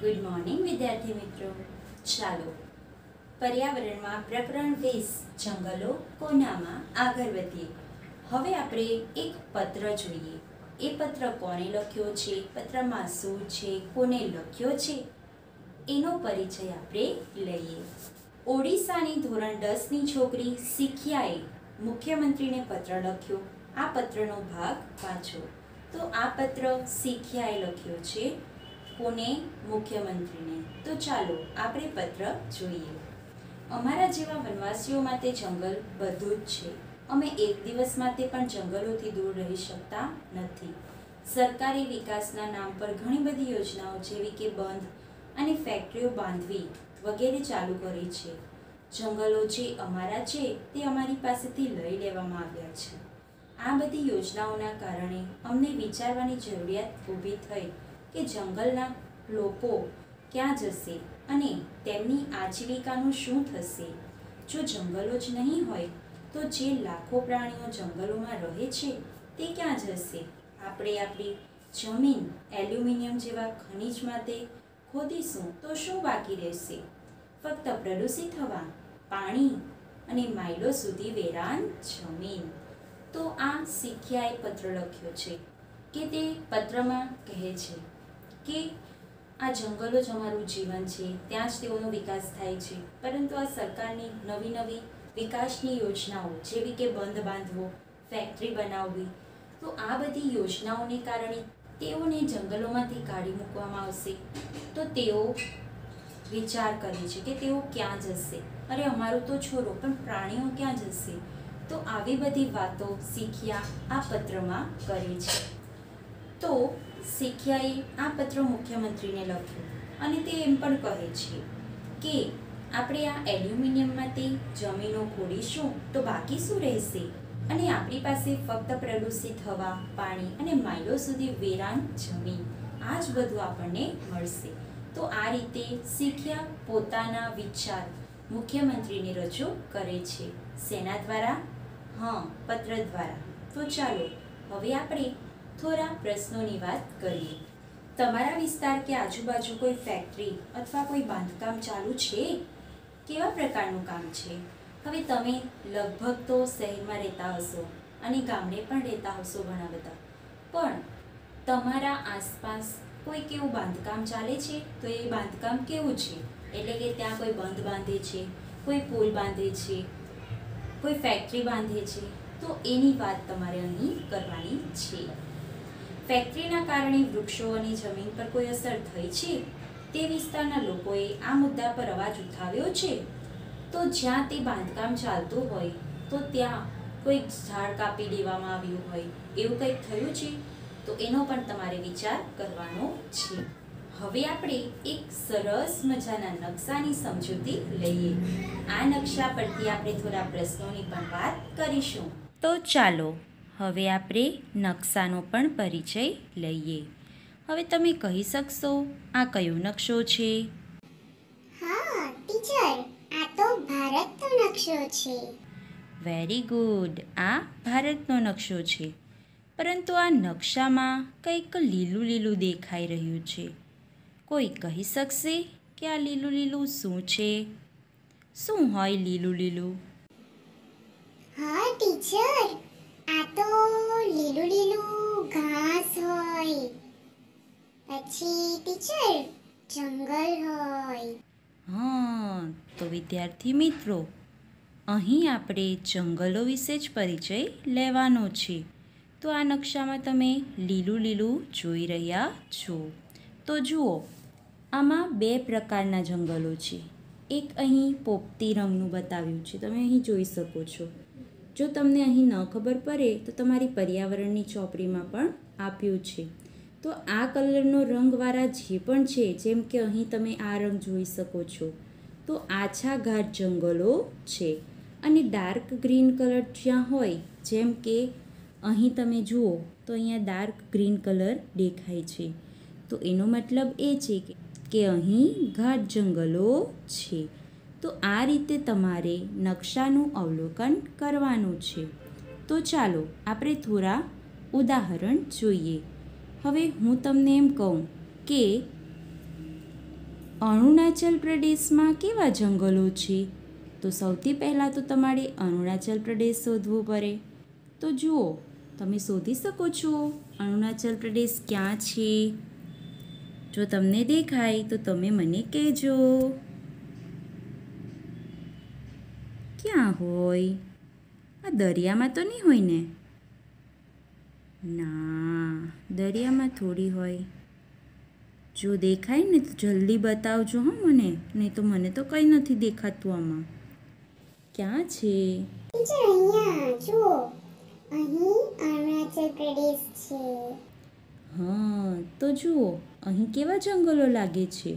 Good morning વિદ્યાર્થી મિત્રો. ચાલો, પર્યાવરણમાં પ્રકરણ વીસ, જંગલો, કોનામાં આગળ વધીએ. હવે આપણે એક પત્ર જોઈએ. એ પત્ર કોને લખ્યો છે? પત્રમાં શું છે? કોને લખ્યો છે? એનો પરિચય આપણે લઈએ. ઓડિશાની ધોરણ દસની છોકરી સિખિયાએ મુખ્યમંત્રીને પત્ર લખ્યો. આ પત્રનો ભાગ વાંચો તો આ પત્ર સિખિયાએ લખ્યો છે. કોને મુખ્યમંત્રીને. તો ચાલો આપણે પત્ર જોઈએ. અમારા જેવા વનવાસીઓ માટે જંગલ બધું જ છે. અમે એક દિવસ માટે પણ જંગલોથી દૂર રહી શકતા નથી. સરકારી વિકાસના નામ પર ઘણી બધી યોજનાઓ જેવી કે બંધ અને ફેક્ટરીઓ બાંધવી વગેરે ચાલુ કરી છે. જંગલો જે અમારા છે તે અમારી પાસેથી લઈ લેવામાં આવ્યા છે. આ બધી યોજનાઓના કારણે અમને વિચારવાની જરૂરિયાત ઊભી થઈ કે જંગલના લોકો ક્યાં જશે અને તેમની આજીવિકાનું શું થશે? જો જંગલો જ નહીં હોય, તો જે લાખો પ્રાણીઓ જંગલોમાં રહે છે, તે ક્યાં જશે? આપણે આપણી જમીન એલ્યુમિનિયમ જેવા ખનિજ માટે ખોદીશું, તો શું બાકી રહેશે? ફક્ત પ્રદૂષિત હવા, પાણી અને માઇલો સુધી વેરાન જમીન. તો આ શીખ્યાએ પત્ર લખ્યો છે, કે તે પત્રમાં કહે છે કે આ જંગલો જ અમારું જીવન છે, ત્યાં જ તેઓનો વિકાસ થાય છે. પરંતુ આ સરકારની નવી નવી વિકાસની યોજનાઓ, જેવી કે બંધ બાંધવો ફેક્ટરી બનાવવી, તો આ બધી યોજનાઓને કારણે તેઓને જંગલોમાંથી કાઢી મૂકવામાં આવશે. તો તેઓ વિચાર કરે છે કે તેઓ ક્યાં જશે? અરે, અમારું તો છોરો પણ પ્રાણીઓ ક્યાં જશે? તો આવી બધી વાતો શીખ્યા આ પત્રમાં કરે છે. તો શીખ્યાએ આ પત્ર મુખ્યમંત્રીને લખ્યું અને તે એમ પણ કહે છે કે, આપણે આ એલ્યુમિનિયમમાંથી જમીનો ખોડીશું તો બાકી શું રહેશે? અને આપણી પાસે ફક્ત પ્રદૂષિત હવા, પાણી અને માઇલો સુધી વેરાન જમીન, આ જ બધું આપણને મળશે. તો આ રીતે શીખ્યા પોતાના વિચાર મુખ્યમંત્રીને રજૂ કરે છે. સેના દ્વારા? હા, પત્ર દ્વારા. તો ચાલો, હવે આપણે થોડા પ્રશ્નોની વાત કરીએ. તમારા વિસ્તાર કે આજુબાજુ કોઈ ફેક્ટરી અથવા કોઈ બાંધકામ ચાલુ છે? કેવા પ્રકારનું કામ છે? હવે તમે લગભગ તો શહેરમાં રહેતા હશો અને ગામડે પણ રહેતા હશો ઘણા બધા. પણ તમારા આસપાસ કોઈ કેવું બાંધકામ ચાલે છે? તો એ બાંધકામ કેવું છે? એટલે કે ત્યાં કોઈ બંધ બાંધે છે, કોઈ પુલ બાંધે છે, કોઈ ફેક્ટરી બાંધે છે. તો એની વાત તમારે અહીં કરવાની છે. ફેક્ટરીના કારણે વૃક્ષો અને જમીન પર કોઈ અસર થઈ છે? તે વિસ્તારના લોકોએ આ મુદ્દા પર અવાજ ઉઠાવ્યો છે? તો જ્યાં તે બાંધકામ ચાલતું હોય, તો ત્યાં કોઈ ઝાડ કાપી દેવામાં આવ્યું હોય, એવું કંઈક થયું છે? તો એનો પણ તમારે વિચાર કરવાનો છે. હવે આપણે એક સરસ મજાના નકશાની સમજૂતી લઈએ. આ નકશા પરથી આપણે થોડા પ્રશ્નોની પણ વાત કરીશું. તો ચાલો હવે આપણે નકશાનો પણ પરિચય લઈએ. હવે તમે કહી શકશો આ કયો નકશો છે? હા ટીચર આ તો ભારતનો નકશો છે. વેરી ગુડ આ ભારતનો નકશો છે. પરંતુ આ નકશામાં કંઈક લીલું લીલું દેખાઈ રહ્યું છે. કોઈ કહી શકશે કે આ લીલું લીલું શું છે? શું હોય લીલું લીલું? હા ટીચર તો લીલું લીલું ઘાસ હોય. પછી ટીચર જંગલ હોય. હા, તો વિદ્યાર્થી મિત્રો, અહીં આપણે જંગલો વિશે જ પરિચય લેવાનો છે. તો આ નકશામાં તમે લીલું લીલું જોઈ રહ્યા છો. તો જુઓ, આમાં બે પ્રકારના જંગલો છે. એક અહીં પોપતી રંગનું બતાવ્યું છે. તમે અહીં જોઈ શકો છો. જો તમને અહીં ન ખબર પડે તો તમારી પર્યાવરણની ચોપડીમાં પણ આપ્યું છે. તો આ કલરનો રંગવાળા જે પણ છે, જેમ કે અહીં તમે આ રંગ જોઈ શકો છો, તો આછા ઘાટ જંગલો છે અને ડાર્ક ગ્રીન કલર જ્યાં હોય, જેમ કે અહીં તમે જુઓ તો અહીંયા ડાર્ક ગ્રીન કલર દેખાય છે. તો એનો મતલબ એ છે કે અહીં ઘાટ જંગલો છે. તો આ રીતે તમારે નકશાનું અવલોકન કરવાનું છે. તો ચાલો આપણે થોડા ઉદાહરણ જોઈએ. હવે હું તમને એમ કહું કે અરુણાચલ પ્રદેશમાં કેવા જંગલો છે? તો સૌથી પહેલાં તો તમારે અરુણાચલ પ્રદેશ શોધવું પડે. તો જુઓ, તમે શોધી શકો છો અરુણાચલ પ્રદેશ ક્યાં છે? જો તમને દેખાય તો તમે મને કહેજો. ક્યાં હોય? આ દરિયામાં તો નહીં હોય ને? ના દરિયામાં થોડી હોય. જો દેખાય ને તો જલ્દી બતાવજો હો મને નહીં તો મને તો કંઈ નથી દેખાતું આમાં. ક્યાં છે? હા તો જુઓ અહીં કેવા જંગલો લાગે છે?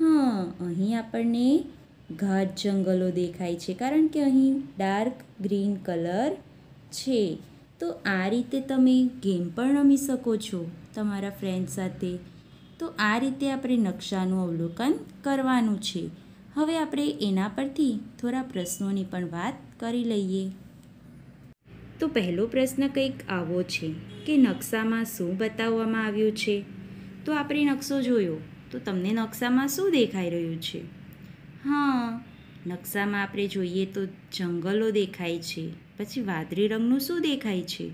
હા અહીં આપણને ઘાટ જંગલો દેખાય છે કારણ કે અહીં ડાર્ક ગ્રીન કલર છે. તો આ રીતે તમે ગેમ પણ રમી શકો છો તમારા ફ્રેન્ડ સાથે. તો આ રીતે આપણે નકશાનું અવલોકન કરવાનું છે. હવે આપણે એના પરથી થોડા પ્રશ્નોની પણ વાત કરી લઈએ. તો પહેલો પ્રશ્ન કંઈક આવો છે કે નકશામાં શું બતાવવામાં આવ્યું છે? તો આપણે નકશો જોયો. તો તમને નકશામાં શું દેખાઈ રહ્યું છે? હા. નકશામાં આપણે જોઈએ તો જંગલો દેખાય છે. પછી વાદળી રંગનું શું દેખાય છે?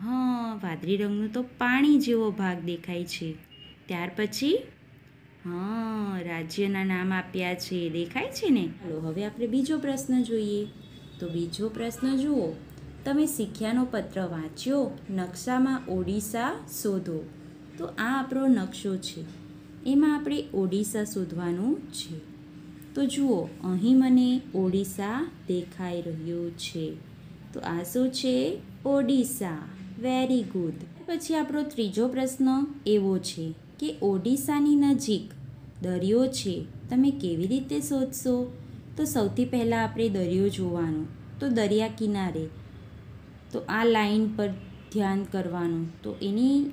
હા, વાદળી રંગનું તો પાણી જેવો ભાગ દેખાય છે. ત્યાર પછી? હા, રાજ્યના નામ આપ્યા છે. દેખાય છે ને? ચાલો, હવે આપણે બીજો પ્રશ્ન જોઈએ. તો બીજો પ્રશ્ન જુઓ. તમે શીખ્યાનો પત્ર વાંચ્યો? નકશામાં ઓડિશા શોધો. તો આ આપણો નકશો છે. એમાં આપણે ઓડિશા શોધવાનું છે. તો જુઓ, અહીં મને ઓડિશા દેખાઈ રહ્યું છે. તો આ શું છે? ઓડિશા. વેરી ગુડ પછી આપણો ત્રીજો પ્રશ્ન એવો છે કે ઓડિશાની નજીક દરિયો છે, તમે કેવી રીતે શોધશો? તો સૌથી પહેલાં આપણે દરિયો જોવાનો. તો દરિયા કિનારે. તો આ લાઈન પર ધ્યાન કરવાનું. તો એની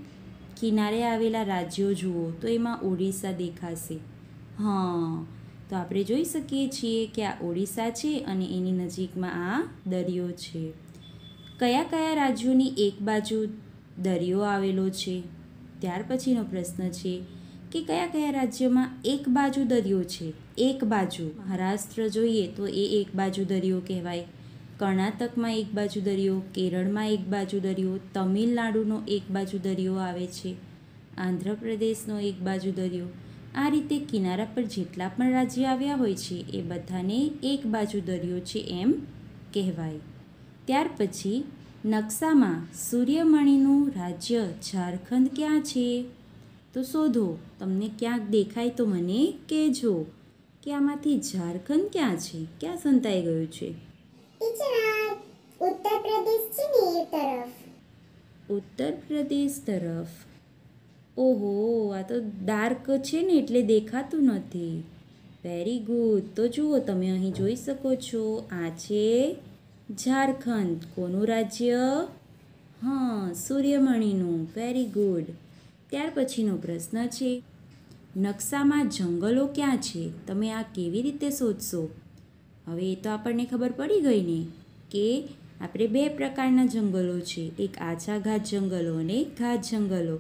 કિનારે આવેલા રાજ્યો જુઓ. તો એમાં ઓડિશા દેખાશે. હા. તો આપણે જોઈ શકીએ છીએ કે આ ઓડિશા છે અને એની નજીકમાં આ દરિયો છે. કયા કયા રાજ્યોની એક બાજુ દરિયો આવેલો છે? ત્યાર પછીનો પ્રશ્ન છે કે કયા કયા રાજ્યમાં એક બાજુ દરિયો છે? એક બાજુ મહારાષ્ટ્ર જોઈએ તો એ એક બાજુ દરિયો કહેવાય. કર્ણાટકમાં એક બાજુ દરિયો, કેરળમાં એક બાજુ દરિયો, તમિલનાડુનો એક બાજુ દરિયો આવે છે. આંધ્રપ્રદેશનો એક બાજુ દરિયો. આ રીતે કિનારા પર જેટલા પણ રાજ્ય આવ્યા હોય છે એ બધાને એક બાજુ દરિયો છે એમ કહેવાય. ત્યાર પછી નકશામાં સૂર્યમણીનું રાજ્ય ઝારખંડ ક્યાં છે? તો શોધો તમને ક્યાંક દેખાય તો મને કહેજો કે આમાંથી ઝારખંડ ક્યાં છે? ક્યાં સંતાઈ ગયું છે? ઉત્તર પ્રદેશ તરફ. ઉત્તર પ્રદેશ તરફ. ઓહો, આ તો ડાર્ક છે ને એટલે દેખાતું નથી. વેરી ગુડ તો જુઓ, તમે અહીં જોઈ શકો છો, આ છે ઝારખંડ, કોનું રાજ્ય? હા, સૂર્યમણીનું. વેરી ગુડ ત્યાર પછીનો પ્રશ્ન છે, નકશામાં જંગલો ક્યાં છે? તમે આ કેવી રીતે શોધશો? હવે એ તો આપણને ખબર પડી ગઈ ને કે આપણે બે પ્રકારના જંગલો છે, એક આછા ઘાત જંગલો અને ઘાટ જંગલો.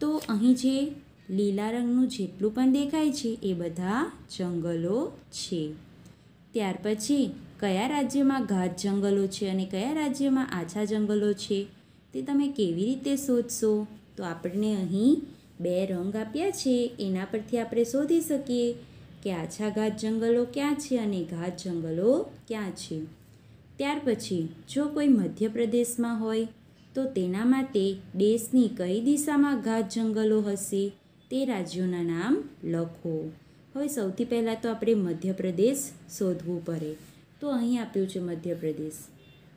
તો અહીં જે લીલા રંગનું જેટલું પણ દેખાય છે એ બધા જંગલો છે. ત્યાર પછી કયા રાજ્યમાં ઘાટ જંગલો છે અને કયા રાજ્યમાં આછા જંગલો છે તે તમે કેવી રીતે શોધશો? તો આપણને અહીં બે રંગ આપ્યા છે. એના પરથી આપણે શોધી શકીએ કે આછા ઘાટ જંગલો ક્યાં છે અને ઘાટ જંગલો ક્યાં છે. ત્યાર પછી જો કોઈ મધ્યપ્રદેશમાં હોય તો તેના માટે દેશની કઈ દિશામાં ઘાટ જંગલો હશે તે રાજ્યોના નામ લખો. હવે સૌથી પહેલાં તો આપણે મધ્યપ્રદેશ શોધવું પડે. તો અહીં આપ્યું છે મધ્યપ્રદેશ.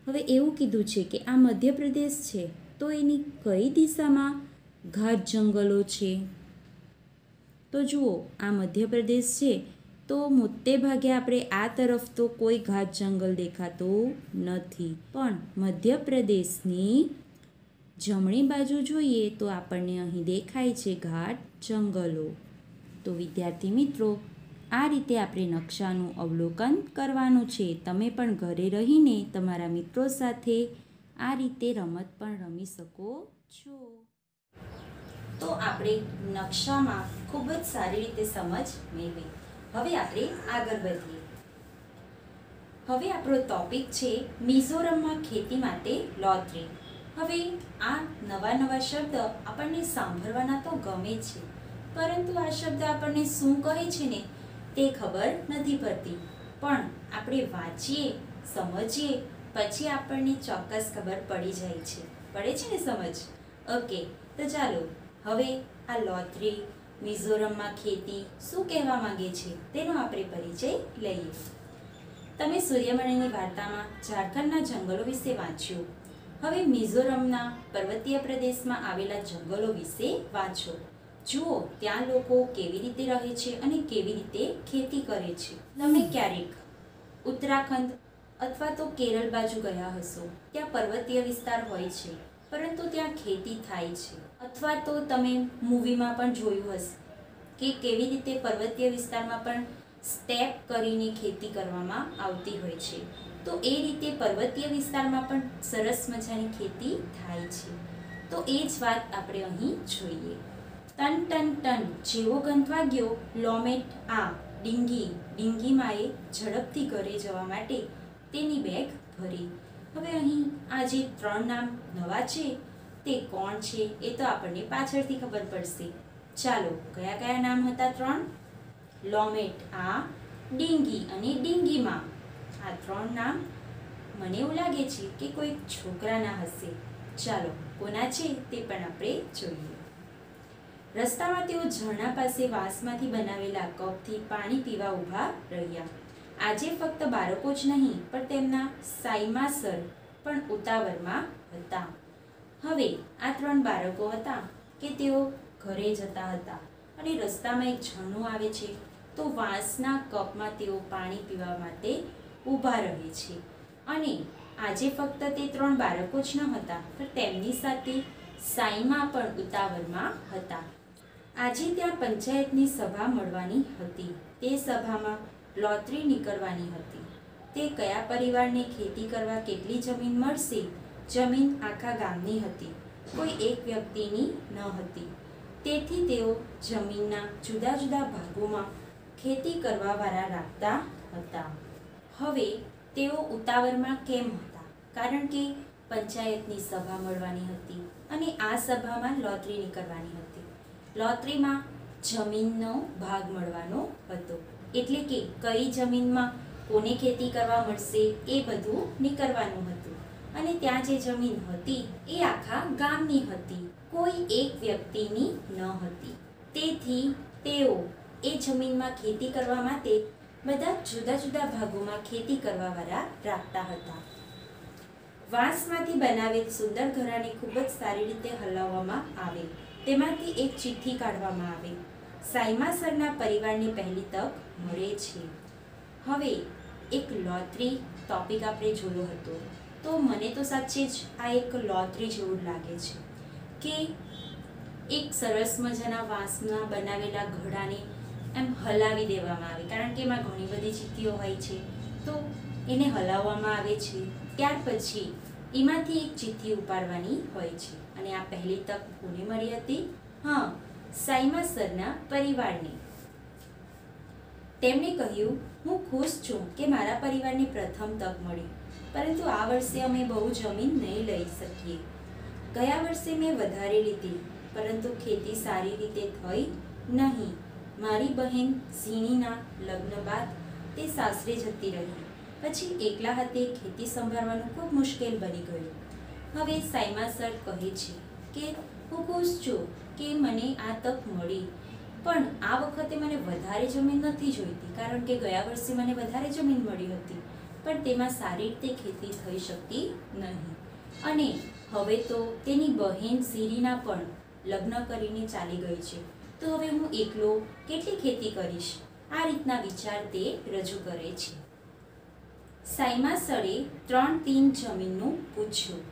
હવે એવું કીધું છે કે આ મધ્યપ્રદેશ છે, તો એની કઈ દિશામાં ઘાટ જંગલો છે? તો જુઓ, આ મધ્યપ્રદેશ છે, તો મોટે ભાગે આપણે આ તરફ તો કોઈ ઘાટ જંગલ દેખાતું નથી. પણ મધ્યપ્રદેશની જમણી બાજુ જોઈએ તો આપણને અહીં દેખાય છે ઘાટ, જંગલો. તો વિદ્યાર્થી મિત્રો, આ રીતે આપણે નકશાનું અવલોકન કરવાનું છે. તમે પણ ઘરે રહીને તમારા મિત્રો સાથે આ રીતે રમત પણ રમી શકો છો. તો આપણે નકશામાં ખૂબ જ સારી રીતે સમજ મેળવી. હવે આપણે આગળ વધીએ. હવે આપણો ટોપિક છે મિઝોરમમાં ખેતી માટે લોટરી હવે આ નવા નવા શબ્દ આપણને સાંભળવાના તો ગમે છે. પરંતુ આ શબ્દ આપણને શું કહે છે ને, તે ખબર નથી પડતી. પણ આપણે વાંચીએ, સમજીએ, પછી આપણને ચોક્કસ ખબર પડી જાય છે. પડે છે ને સમજ? ઓકે, તો ચાલો, હવે આ લોટરી મિઝોરમમાં ખેતી શું કહેવા માંગે છે તેનો આપણે પરિચય લઈએ. તમે સૂર્યમણીની વાર્તામાં ઝારખંડના જંગલો વિશે વાંચ્યું. હવે મિઝોરમના પર્વતીય પ્રદેશમાં આવેલા જંગલો વિશે વાંચો. જુઓ ત્યાં લોકો કેવી રીતે રહે છે અને કેવી રીતે ખેતી કરે છે. તમે ક્યારેક ઉત્તરાખંડ અથવા તો કેરળ બાજુ ગયા હશો. ત્યાં પર્વતીય વિસ્તાર હોય છે પરંતુ ત્યાં ખેતી થાય છે. અથવા તો તમે મૂવીમાં પણ જોયું હશે કે કેવી રીતે પર્વતીય વિસ્તારમાં પણ સ્ટેપ કરીને ખેતી કરવામાં આવતી હોય છે. તો એ રીતે પર્વતીય વિસ્તારમાં પણ સરસ મજાની ખેતી થાય છે. તો એ જ વાત આપણે અહીં જોઈએ. ટન ટન ટન જેવો ગંધ વાગ્યો, લોમેટ આ ડીંગી ડીંગીમાએ ઝડપથી ઘરે જવા માટે તેની બેગ ભરી. હવે અહીં આ જે ત્રણ નામ નવા છે. તે કોણ છે એ તો આપણને પાછળથી ખબર પડશે. ચાલો, કયા કયા નામ હતા ત્રણ? લોમેટ, આ, ડીંગી અને ડીંગીમાં. આ ત્રણ નામ મને એવું લાગે છે કે કોઈ છોકરાના હશે. ચાલો, કોના છે તે પણ આપણે જોઈએ. રસ્તામાં તેઓ ઝરણા પાસે વાંસમાંથી બનાવેલા કપથી પાણી પીવા ઊભા રહ્યા. આજે ફક્ત બાળકો જ નહીં, પણ તેમના સાઈમાસર પણ ઉતાવળમાં હતા. હવે આ ત્રણ બાળકો હતા કે તેઓ ઘરે જતા હતા અને રસ્તામાં એક ઝરણું આવે છે, તો વાંસના કપમાં તેઓ પાણી પીવા માટે ઊભા રહે છે. અને આજે ફક્ત તે ત્રણ બાળકો જ ન હતા, પણ તેમની સાથે સાઈમાં પણ ઉતાવળમાં હતા. આજે ત્યાં પંચાયતની સભા મળવાની હતી. તે સભામાં લોટરી નીકળવાની હતી. તે કયા પરિવારને ખેતી કરવા કેટલી જમીન મળશે? જમીન આખા ગામની હતી. કોઈ એક વ્યક્તિની ન હતી. તેથી તેઓ જમીનના જુદા જુદા ભાગોમાં ખેતી કરવાવાળા રાખતા હતા. હવે તેઓ ઉતાવળમાં કેમ હતા? કારણ કે પંચાયતની સભા મળવાની હતી અને આ સભામાં લોટરી નીકળવાની હતી. લોટરીમાં જમીનનો ભાગ મળવાનો હતો. એટલે કે કઈ જમીનમાં કોને ખેતી કરવા મળશે એ બધું નીકળવાનું હતું. અને ત્યાં જે જમીન હતી એ આખા ગામની હતી. કોઈ એક વ્યક્તિની ન હતી. તેથી તેઓ એ જમીનમાં ખેતી કરવા માટે બધા જુદા જુદા ભાગોમાં ખેતી કરવાવાળા રાખતા હતા. વાંસમાંથી બનાવેલ સુંદર ઘરાને ખૂબ જ સારી રીતે હલાવવામાં આવે. તેમાંથી એક ચિઠ્ઠી કાઢવામાં આવે. સાઈમાસરના પરિવારને પહેલી તક મળે છે. હવે, એક લોટરી ટોપિક આપણે જોયો હતો. તો મને તો સાચે જ આ એક લોટરી જેવું લાગે છે. કે એક સરસ મજાના વાંસના બનાવેલા ઘડાને એમ હલાવી દેવામાં આવે. કારણ કે એમાં ઘણી બધી ચીઠીઓ હોય છે. તો એને હલાવવામાં આવે છે. ત્યાર પછી એમાંથી એક ચીઠ્ઠી ઉપાડવાની હોય છે. અને આ પહેલી તક કોને મળી હતી? હા સાઈમા સરના પરિવારને. તેમણે કહ્યું, હું ખુશ છું કે મારા પરિવારને પ્રથમ તક મળી. પરંતુ આ વર્ષે અમે બહુ જમીન નહીં લઈ શકીએ. ગયા વર્ષે મેં વધારે લીધી, પરંતુ ખેતી સારી રીતે થઈ નહીં. મારી બહેન ઝીણીના લગ્ન બાદ તે સાસરે જતી રહી. પછી એકલા હાથે ખેતી સંભાળવાનું ખૂબ મુશ્કેલ બની ગયું. હવે સાઈમા સર કહે છે કે, હું ખુશ છું કે મને આ તક મળી, પણ આ વખતે મને વધારે જમીન નથી જોઈતી, કારણ કે ગયા વર્ષે મને વધારે જમીન મળી હતી, પણ તેમાં સારી રીતે ખેતી થઈ શકતી નહીં. અને હવે તો તેની બહેન સિરીના પણ લગ્ન કરીને ચાલી ગઈ છે. તો હવે હું એકલો કેટલી ખેતી કરીશ? આ રીતના વિચાર તે રજૂ કરે છે. સાઈમા સરે ત્રણ તીન જમીનનું પૂછ્યું.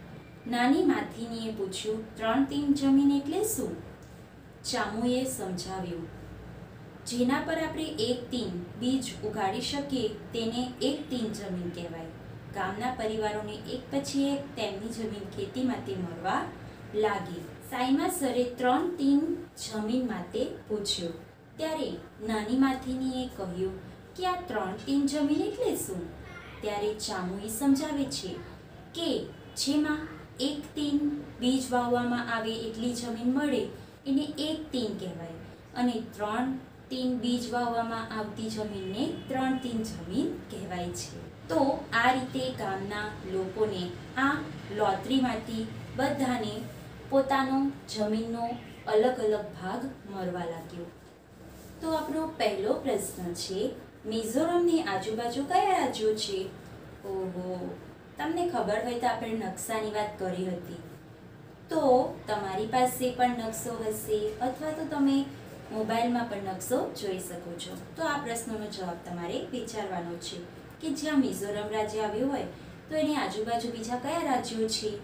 નાની માથીનીએ પૂછ્યું, ત્રણ તીન જમીન એટલે શું? ચામુએ સમજાવ્યું, જેના પર આપણે એક તીન બીજ ઉગાડી શકીએ, તેને એક તીન જમીન કહેવાય. ગામના પરિવારોને એક પછી એક તેમની જમીન ખેતી માટે મળવા લાગી. સાઈમા સરે ત્રણ ટીન જમીન માટે પૂછ્યું. ત્યારે નાની માથીનીએ કહ્યું, કે આ ત્રણ તીન જમીન એટલે શું? ત્યારે ચામુએ સમજાવે છે કે જેમાં એક તીન બીજ વાવવામાં આવે એટલી જમીન મળે એને એક તીન કહેવાય અને ત્રણ તીન બીજ વાવવામાં આવતી જમીનને ત્રણ તીન જમીન કહેવાય છે. તો આ રીતે ગામના લોકોને આ લોટરીમાંથી બધાને પોતાનો જમીનનો અલગ અલગ ભાગ મળવા લાગ્યો. તો આપણો પહેલો પ્રશ્ન છે, મિઝોરમની આજુબાજુ કયા રાજ્યો છે? ઓહો, તમને ખબર હોય તો આપણે નકશાની વાત કરી હતી. તો તમારી પાસે પણ નકશો હશે અથવા તો તમે મોબાઈલમાં પણ નકશો જોઈ શકો છો. તો આ પ્રશ્નનો જવાબ તમારે વિચારવાનો છે કે જ્યાં મિઝોરમ રાજ્ય આવ્યું હોય, તો એની આજુબાજુ બીજા કયા રાજ્યો છે?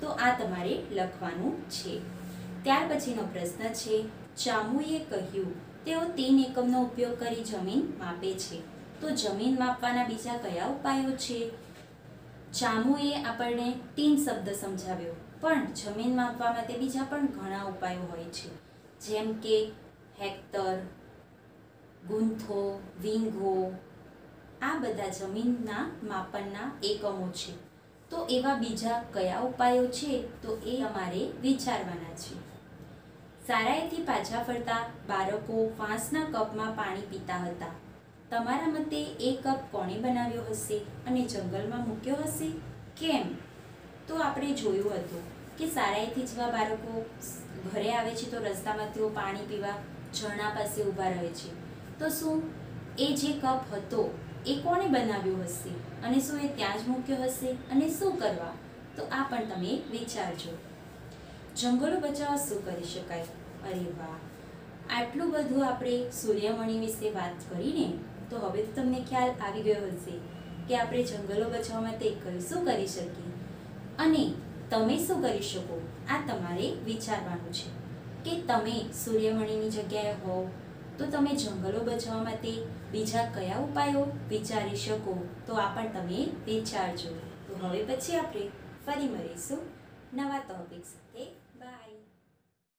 તો આ તમારે લખવાનું છે. ત્યાર પછીનો પ્રશ્ન છે, ચામુએ કહ્યું, તેઓ તીન એકમનો ઉપયોગ કરી જમીન માપે છે. તો જમીન માપવાના બીજા કયા ઉપાયો છે? ચામુએ આપણને તીન શબ્દ સમજાવ્યો, પણ જમીન માપવા માટે બીજા પણ ઘણા ઉપાયો હોય છે. જેમ કે, હેક્ટર, ગુંથો, વિંગો, આ બધા જમીનના માપનના એકમો છે. તો એવા બીજા કયા ઉપાયો છે? તો એ અમારે વિચારવાના છે. શાળાએથી પાછા ફરતા બાળકો ફાંસના કપમાં પાણી પીતા હતા. તમારા મતે એ કપ કોણે બનાવ્યો હશે અને જંગલમાં મૂક્યો હશે? કેમ? તો આપણે જોયું હતું કે શાળાએથી જેવા બાળકો ઘરે આવે છે તો રસ્તામાં તેઓ પાણી પીવા ઝરણા પાસે ઊભા રહે છે. તો શું એ જે કપ હતો એ કોણે બનાવ્યો હશે? અને શું એ ત્યાં જ મૂક્યો હશે? અને શું કરવા? તો આ પણ તમે વિચારજો. જંગલો બચાવવા શું કરી શકાય? અરે વાહ. આટલું બધું આપણે સૂર્યમણિ વિશે વાત કરીને તો હવે તો તમને ખ્યાલ આવી ગયો હશે કે આપણે જંગલો બચાવવા માટે કઈ શું કરી શકીએ. અને તમે શું કરી શકો? આ તમારે વિચારવાનું છે કે તમે સૂર્યમણિની જગ્યાએ હોવ તો તમે જંગલો બચાવવા માટે બીજા કયા ઉપાયો વિચારી શકો? તો આ પણ તમે વિચારજો. તો હવે પછી આપણે ફરી મળીશું નવા ટોપિક સાથે.